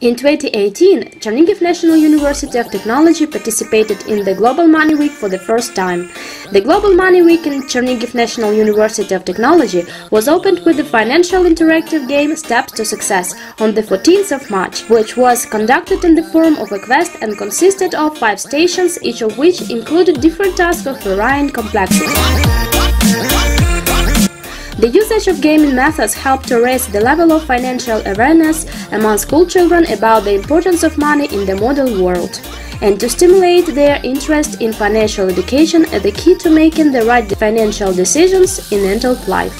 In 2018, Chernigiv National University of Technology participated in the Global Money Week for the first time. The Global Money Week in Chernigiv National University of Technology was opened with the financial interactive game Steps to Success on the 14th of March, which was conducted in the form of a quest and consisted of five stations, each of which included different tasks of varying complexity. The usage of gaming methods helped to raise the level of financial awareness among school children about the importance of money in the modern world and to stimulate their interest in financial education as the key to making the right financial decisions in adult life.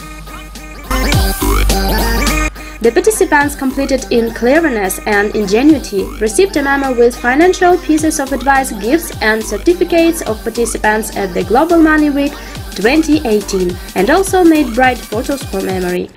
The participants completed in cleverness and ingenuity, received a memo with financial pieces of advice, gifts and certificates of participants at the Global Money Week 2018 and also made bright photos for memory.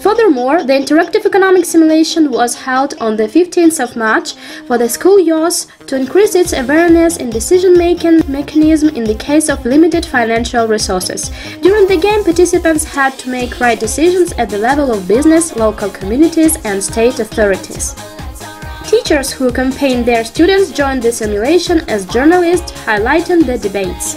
Furthermore, the interactive economic simulation was held on the 15th of March for the school years to increase its awareness in decision-making mechanism in the case of limited financial resources. During the game, participants had to make right decisions at the level of business, local communities and state authorities. Teachers who accompanied their students joined the simulation as journalists, highlighting the debates.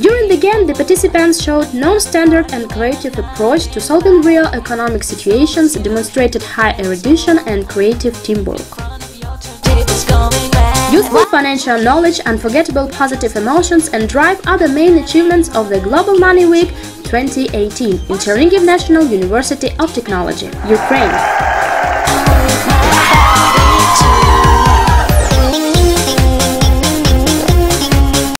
During the game, the participants showed non-standard and creative approach to solving real economic situations, demonstrated high erudition and creative teamwork. Youthful financial knowledge, unforgettable positive emotions and drive are the main achievements of the Global Money Week 2018 in Chernigiv National University of Technology, Ukraine.